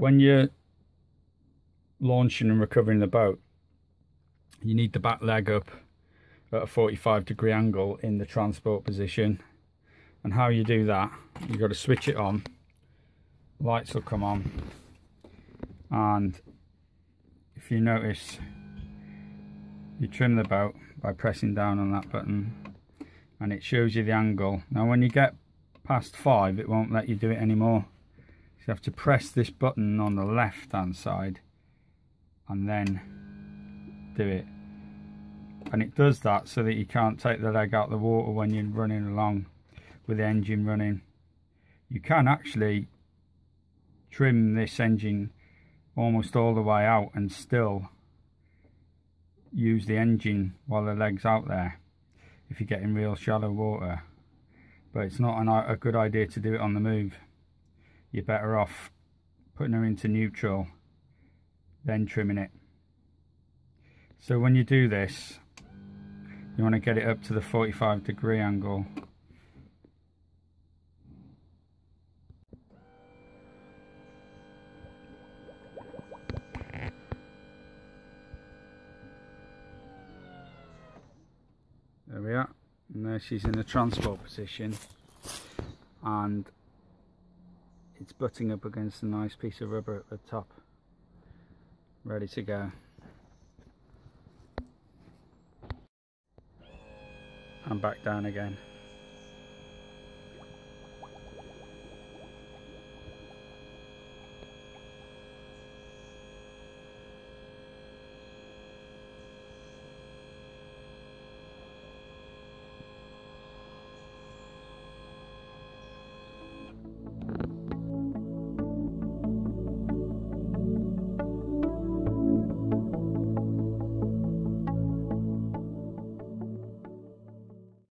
when you're launching and recovering the boat, you need the back leg up at a 45 degree angle in the transport position. And how you do that, you've got to switch it on, lights will come on, and if you notice, you trim the boat by pressing down on that button and it shows you the angle. Now when you get past 5 it won't let you do it anymore. So you have to press this button on the left hand side and then do it. And it does that so that you can't take the leg out of the water when you're running along with the engine running. You can actually trim this engine almost all the way out and still use the engine while the leg's out there if you get in real shallow water but it's not an, a good idea to do it on the move you're better off putting her into neutral then trimming it so when you do this you want to get it up to the 45 degree angle There we are. And there she's in the transport position. And it's butting up against a nice piece of rubber at the top. Ready to go. And back down again.